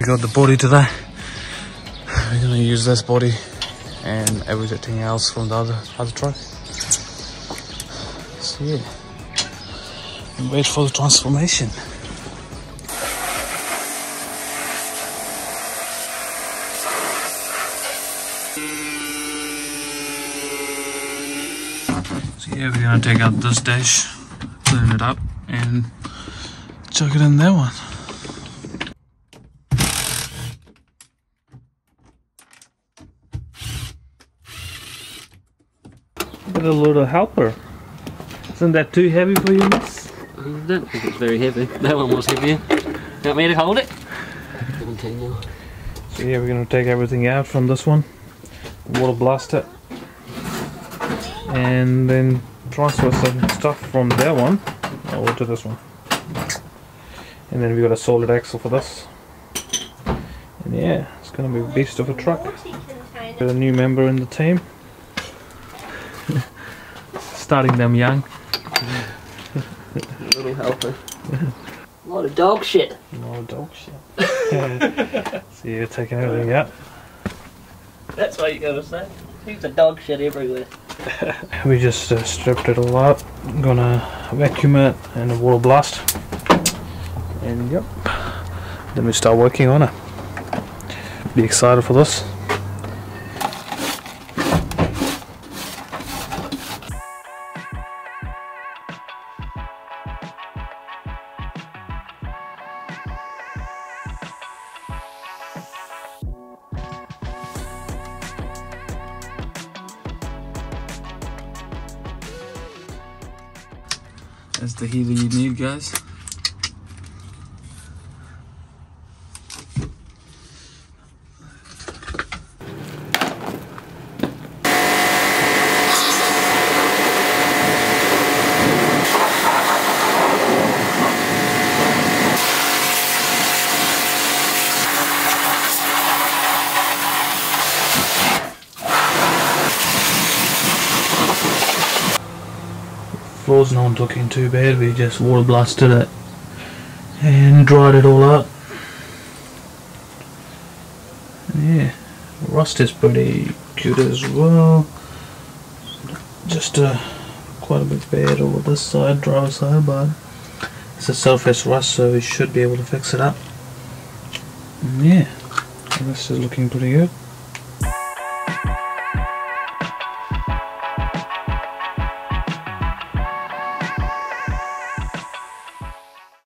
We got the body today. We're gonna use this body and everything else from the other other truck. So yeah, and wait for the transformation. So yeah, we're gonna take out this dash, clean it up, and chuck it in that one. Got a little helper. Isn't that too heavy for you, miss? I don't think it's very heavy. That one was heavier. You want me to hold it? So yeah, we're gonna take everything out from this one, water blast it, and then transfer some stuff from that one oh, over to this one. And then we got a solid axle for this. And yeah, it's gonna be a beast of a truck. Got a new member in the team. Starting them young. Little helper. A lot of dog shit. A lot of dog shit. so yeah, taking everything out. That's what you gotta say. He's a dog shit everywhere. We just uh, stripped it all out. Gonna vacuum it and a water blast. And yep. Then we start working on it. Be excited for this. That's the heater you need, guys. Floor's not looking too bad, we just water blasted it and dried it all up. Yeah, rust is pretty good as well. Just uh, quite a bit bad over this side, driver side, but it's a surface rust, so we should be able to fix it up. And yeah, this is looking pretty good.